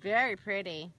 Very pretty.